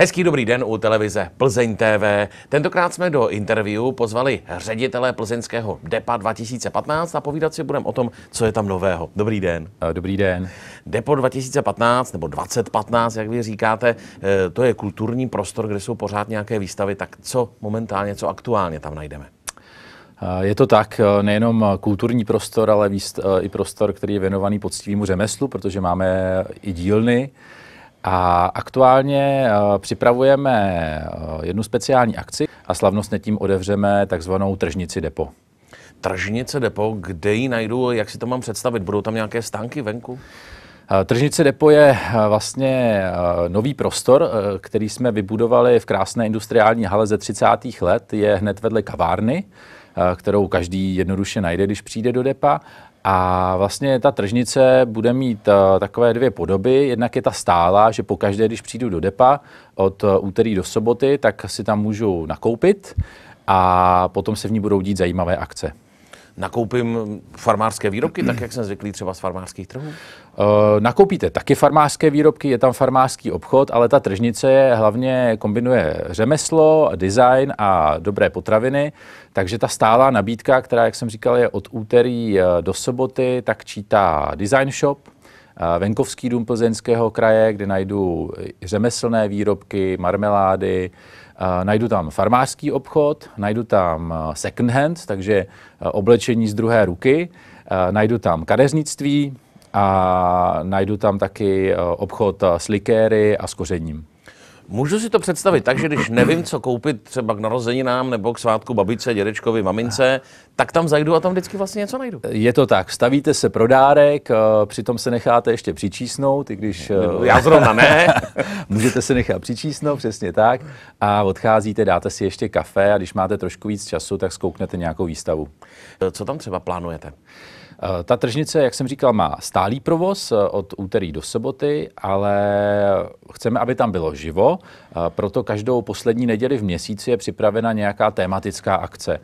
Hezký dobrý den u televize Plzeň TV. Tentokrát jsme do interview pozvali ředitele plzeňského DEPA 2015 a povídat si budeme o tom, co je tam nového. Dobrý den. Dobrý den. DEPO 2015 nebo 2015, jak vy říkáte, eh, to je kulturní prostor, kde jsou pořád nějaké výstavy. Tak co momentálně, co aktuálně tam najdeme? Je to tak, eh, nejenom kulturní prostor, ale i prostor, který je věnovaný poctivému řemeslu, protože máme i dílny, a aktuálně uh, připravujeme uh, jednu speciální akci a slavnostně tím odevřeme takzvanou tržnici depo. Tržnice depo, kde ji najdu, jak si to mám představit? Budou tam nějaké stánky venku? Eh, tržnice Depo je vlastně nový prostor, který jsme vybudovali v krásné industriální hale ze 30. let. Je hned vedle kavárny, kterou každý jednoduše najde, když přijde do Depa. A vlastně ta tržnice bude mít uh, takové dvě podoby. Jednak je ta stála, že pokaždé, když přijdu do depa od uh, úterý do soboty, tak si tam můžu nakoupit a potom se v ní budou dít zajímavé akce nakoupím farmářské výrobky, tak jak jsem zvyklý třeba z farmářských trhů? Uh, nakoupíte taky farmářské výrobky, je tam farmářský obchod, ale ta tržnice je hlavně kombinuje řemeslo, design a dobré potraviny, takže ta stálá nabídka, která, jak jsem říkal, je od úterý eh, do soboty, tak čítá design shop, eh, Venkovský dům plzeňského kraje, kde najdu řemeslné výrobky, marmelády, najdu tam farmářský obchod, najdu tam second hand, takže oblečení z druhé ruky, najdu tam kadeřnictví a najdu tam taky obchod s likéry a s kořením. Můžu si to představit tak, že když nevím, co koupit třeba k narozeninám nebo k svátku babičce, dědečkovi, mamince, tak tam zajdu a tam vždycky vlastně něco najdu. Je to tak, stavíte se pro dárek, eh, přitom se necháte ještě přičísnout, i když... Eh, Já zrovna ne. můžete se nechat přičísnout, přesně tak, a odcházíte, dáte si ještě kafe a když máte trošku víc času, tak zkouknete nějakou výstavu. Co tam třeba plánujete? Eh, ta tržnice, jak jsem říkal, má stálý provoz eh, od úterý do soboty, ale chceme, aby tam bylo živo, eh, proto každou poslední neděli v měsíci je připravena nějaká tematická akce.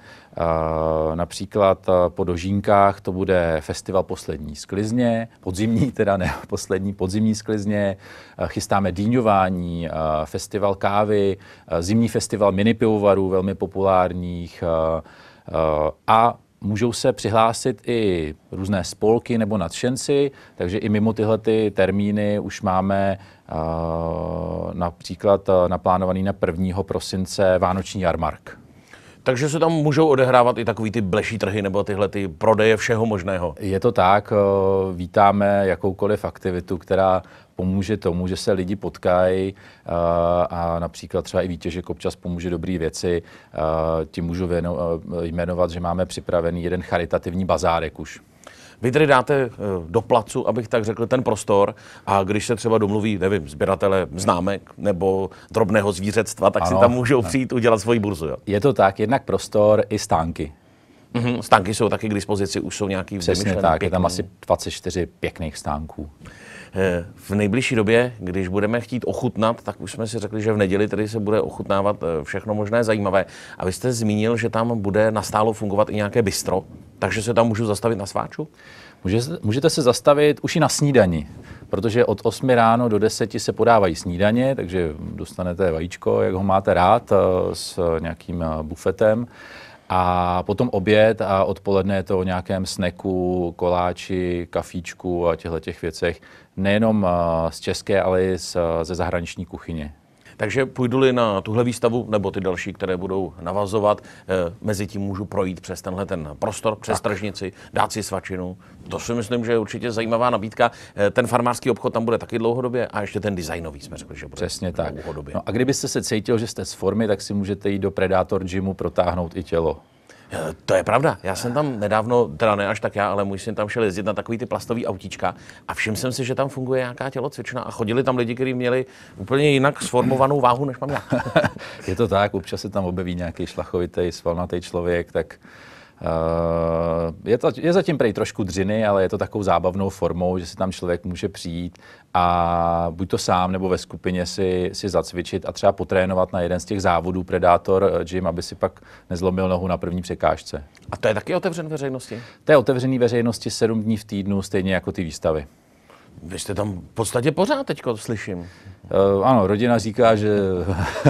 Například po Dožínkách to bude festival poslední sklizně, podzimní teda ne, poslední podzimní sklizně, chystáme dýňování, festival kávy, zimní festival mini pivovarů, velmi populárních a Můžou se přihlásit i různé spolky nebo nadšenci, takže i mimo tyhle ty termíny už máme uh, například uh, naplánovaný na 1. prosince Vánoční jarmark. Takže se tam můžou odehrávat i takový ty bleší trhy nebo tyhle ty prodeje všeho možného. Je to tak, vítáme jakoukoliv aktivitu, která pomůže tomu, že se lidi potkají a například třeba i výtěžek občas pomůže dobré věci. Tím můžu jmenovat, že máme připravený jeden charitativní bazárek už. Vy tedy dáte eh, do placu, abych tak řekl, ten prostor a když se třeba domluví, nevím, sběratele známek nebo drobného zvířectva, tak ano, si tam můžou přijít udělat svoji burzu. Jo? Je to tak, jednak prostor i stánky. Mm-hmm, stánky jsou taky k dispozici, už jsou nějaký Přesně tak, pěkný. je tam asi 24 pěkných stánků. Eh, v nejbližší době, když budeme chtít ochutnat, tak už jsme si řekli, že v neděli tedy se bude ochutnávat eh, všechno možné zajímavé. A vy jste zmínil, že tam bude nastálo fungovat i nějaké bistro, takže se tam můžu zastavit na sváču? Můžete se zastavit už i na snídani, protože od 8 ráno do 10 se podávají snídaně, takže dostanete vajíčko, jak ho máte rád, eh, s nějakým bufetem. A potom oběd a odpoledne je to o nějakém sneku, koláči, kafíčku a těchto těch věcech. Nejenom eh, z české, ale i ze zahraniční kuchyně. Takže půjdu-li na tuhle výstavu, nebo ty další, které budou navazovat, eh, mezi tím můžu projít přes tenhle ten prostor, přes tak. tržnici, dát si svačinu. To si myslím, že je určitě zajímavá nabídka. Eh, ten farmářský obchod tam bude taky dlouhodobě a ještě ten designový jsme řekli, že bude Přesně tak. dlouhodobě. No a kdybyste se cítil, že jste z formy, tak si můžete jít do Predator Gymu protáhnout i tělo. Eh, to je pravda. Já jsem tam nedávno, teda ne až tak já, ale můj syn tam šel jezdit na takový ty plastový autíčka a všiml jsem si, že tam funguje nějaká tělocvična a chodili tam lidi, kteří měli úplně jinak sformovanou váhu, než mám já. je to tak, občas se tam objeví nějaký šlachovitý, svalnatý člověk, tak je, to, je zatím prej trošku dřiny, ale je to takovou zábavnou formou, že si tam člověk může přijít a buď to sám nebo ve skupině si, si zacvičit a třeba potrénovat na jeden z těch závodů Predator eh, Gym, aby si pak nezlomil nohu na první překážce. A to je taky otevřené veřejnosti? To je otevřený veřejnosti sedm dní v týdnu, stejně jako ty výstavy. Vy jste tam v podstatě pořád teďko slyším. Uh, ano, rodina říká, že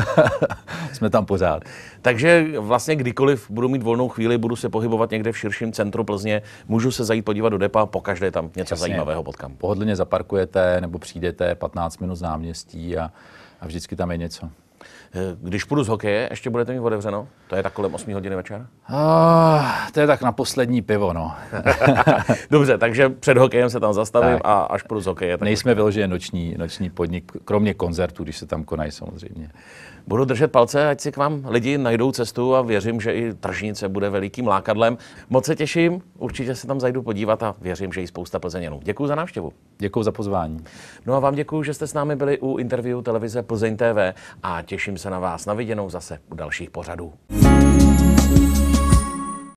jsme tam pořád. Takže vlastně kdykoliv budu mít volnou chvíli, budu se pohybovat někde v širším centru Plzně, můžu se zajít podívat do depa, pokaždé tam něco Jasně. zajímavého potkám. Pohodlně zaparkujete nebo přijdete 15 minut z náměstí a, a vždycky tam je něco. Eh, když půjdu z hokeje, ještě budete mít otevřeno? To je tak kolem 8 hodiny večer? Uh, to je tak na poslední pivo, no. Dobře, takže před hokejem se tam zastavím tak. a až půjdu z hokeje. Tak Nejsme vyloženě noční, noční podnik, kromě koncertů, když se tam konají samozřejmě. Budu držet palce, ať si k vám lidi najdou cestu a věřím, že i tržnice bude velikým lákadlem. Moc se těším, určitě se tam zajdu podívat a věřím, že i spousta Plzeňanů. Děkuji za návštěvu. Děkuji za pozvání. No a vám děkuji, že jste s námi byli u interview televize Plzeň TV a těším se na vás na viděnou zase u dalších pořadů.